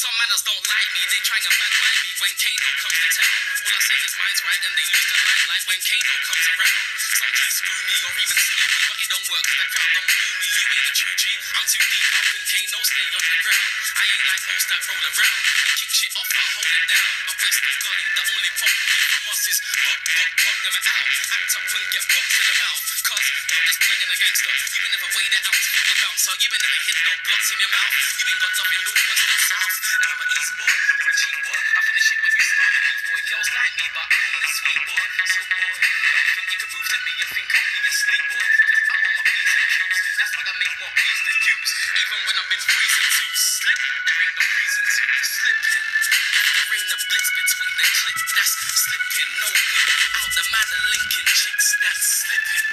Some manners don't like me, they try and bad mind me when Kano comes to town. All I say is mine's right and they lose the limelight when Kano comes around. Some try screw me or even sue me, but it don't work 'cause the crowd don't boo me. You ain't a true G, I'm too deep, how can Kano stay on the ground? I ain't like most that roll around and kick shit off, I hold it down. But we're still gully, the only problem here from us is pop, pop, pop them out. Act up and get boxed in the mouth. Cause you're just playing a gangster. You ain't never weighed it out for a bouncer. You ain't never hit no blocks in your mouth. You ain't got nothing north, west, and south. And I'm an easy boy, you're a cheap boy. I finish it when you start a beef boy. Girls like me, but I ain't a sweet boy. So boy, don't think you can prove to me you think I'll be a sleep boy. Cause I'm on my P's and Q's. That's why I make more P's than Q's. Even when I've been freezing too. Slip, there ain't no reason to. Slipping. If there ain't a blitz between the click, that's slipping. No whip out the man of Lincoln chicks. That's slipping.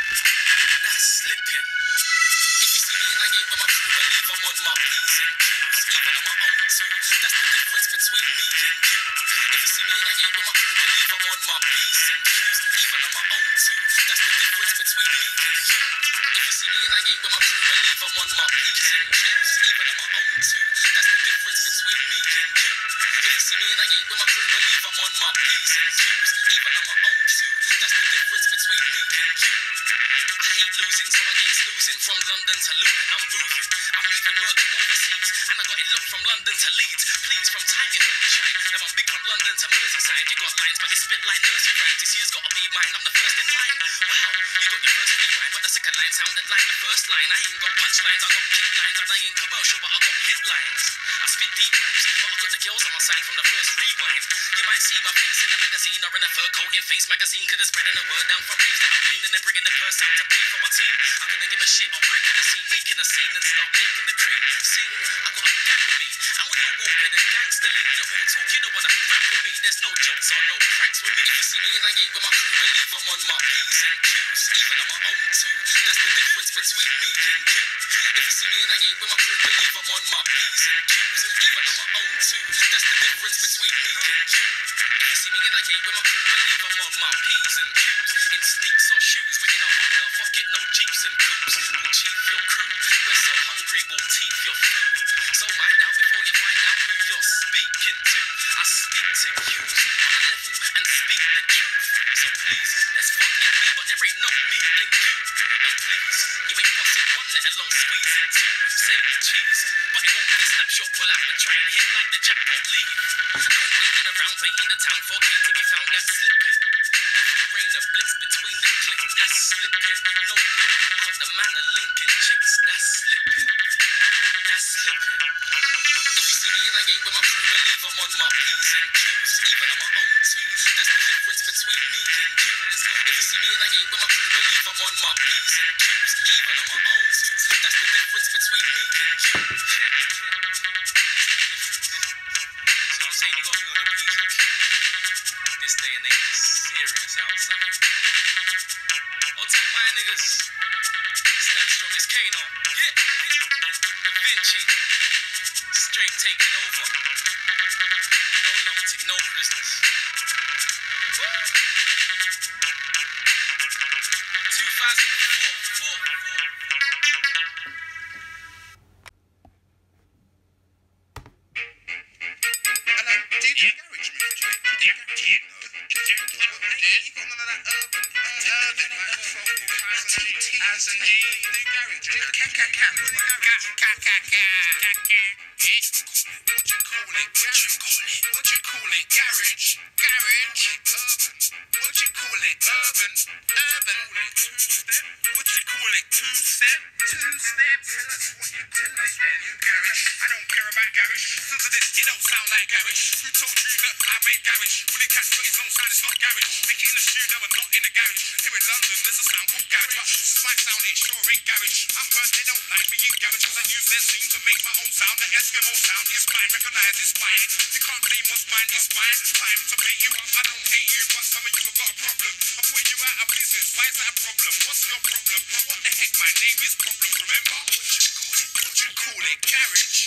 That's slipping. If you see me and I ain't with my crew, I'm my P's and Q's. Even on my own too. That's the difference between me and you. If you see me and I ain't with my crew, believe I'm on my P's and Q's. Even on my own too. That's the difference between me and you. If you see me and I ain't with my crew, believe I'm on my P's and Q's. Even on my own too. That's the difference between me and you. If you see me and I ain't with my crew, believe I'm on my P's and Q's. Even on my own too. That's the difference between me and you. I hate losing, so I ain't. From London to Luton, I'm moving. I'm even working overseas, and I got it locked from London to Leeds. Please, from time you heard me shine. Now I'm big from London to Merseyside. You got lines, but you spit like nursery rhymes. This year's gotta be mine. I'm the first in line. Wow, you got your first rewind, but the second line sounded like the first line. I ain't got punchlines, I got kick lines, and I ain't commercial, but I got hit lines. I spit deep rhymes, but I got the girls on my side from the first rewind. You might see my face in a magazine or in a fur coat in Face magazine, cause it's spreading the word down from raves that I've been purse out to pay for my team. I'm gonna give a shit on breaking the scene, making a scene, and start making the cream. See, I got a gang with me, and we all walk in a gangster league. You're all talk, you don't wanna rap with me. There's no jokes or no pranks with me. If you see me and I ain't with my crew, believe I'm on my P's and Q's, even on my own too. That's the difference between me and you. If you see me and I ain't with my crew, believe I'm on my P's and Q's, even on my own too. That's the difference between me and you. If you see me and I ain't with my crew, believe I'm on my P's and Q's, So please, let's fuck in me, but there ain't no me in you. And please, you ain't busting one, let alone squeezing two. Say cheese, but it won't be a snapshot. Pull out and try hit like the jackpot leave. I ain't waiting around, baiting the town for key to be found. That's slipping. If there ain't a blitz between the click, that's slipping. No whip out the man of Lincoln chicks, between me and. If you see me I ain't with my crew, believe I'm on my P's and Q's, even on my own. That's the difference between me and you. So I'm saying you be on your. This day and age serious outside. I'll take my niggas. Stand strong Kano. Yeah. Da Vinci. Straight taking over. No tick, no prisoners. Woo. 2004. And um, do you do garage uh, do garage? Do you- Cat, cat, cat. What you? What you call it? What you call it? What you call it? Garage, garage, urban. What you call it? Urban, urban. What you call it? Two step. Two step. Tell us what you call it then. Garage. I don't garage. Listen to this. It don't sound like garage. Who told you that I make garage? Wiley Kat's got his own sound. It's not garage. Make it in the studio and not in the garage. Here in London, there's a sound called garage. But this might sound it sure ain't garage. I've heard they don't like me in garage 'cause I use their scene to make my own sound. The Eskimo sound is mine. Recognize it's mine. You can't claim what's mine. It's mine. It's Time to make you up. I don't hate you, but some of you have got a problem. I'm putting you out of business. Why is that a problem? What's your problem? What the heck? My name is Problem. Remember? What you call it? What you call it? Garage.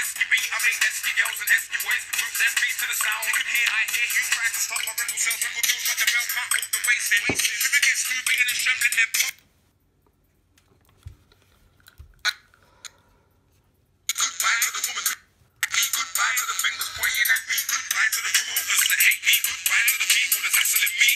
girl and me to the sound. Can hear, I hear you to stop my but the bell can't hold the. If it gets too big and it's trembling, then pop. Goodbye to the woman. Goodbye to the fingers pointing at me. Goodbye to the promoters that hate me. Goodbye to the people me.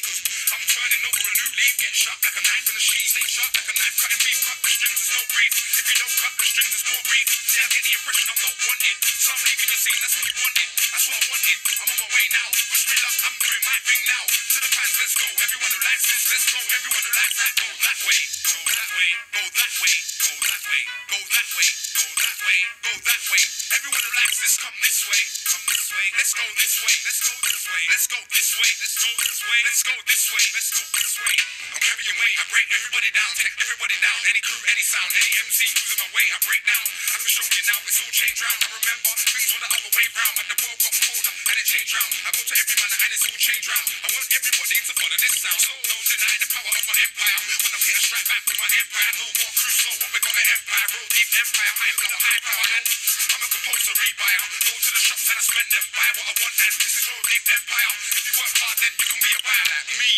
I'm turning over a new leaf. Get like a knife in the sheet. Stay sharp like a knife. Cutting beef. Cut strings. Breathe. If you don't cut the strings, there's more breathe. See, I get the impression I'm not wanted. So I'm leaving the scene. That's what you wanted. That's what I wanted. I'm on my way now. Wish me luck. I'm doing my thing now. To the fans, let's go. Everyone who likes this, let's go. Everyone who likes that, go that way. Go that way. Go that way. Go that way. Go that way. Go that way. Go that way. Everyone who likes this, come this way. Come this way. Let's go this way. Let's go this way. Let's go this way. Let's go this way. Let's go this way. Let's go this way. I'm carrying weight. I break everybody down. Take everybody down. Any crew, any sound, any MC who's my way, I break down. I can show you now. It's all changed round. I remember things were the other way round, but the world got colder and it changed round. I go to every man and it's all changed round. I want everybody to follow this sound. So don't deny the power of my empire. When I'm here, I strike back with my empire. No more crew, so what we got an empire. Roll deep empire. I am blow high power. Yo, I'm a compulsory buyer. Go to the shops and I spend them. Buy what I want and this is roll deep empire. If you work hard, then you can be a buyer like me.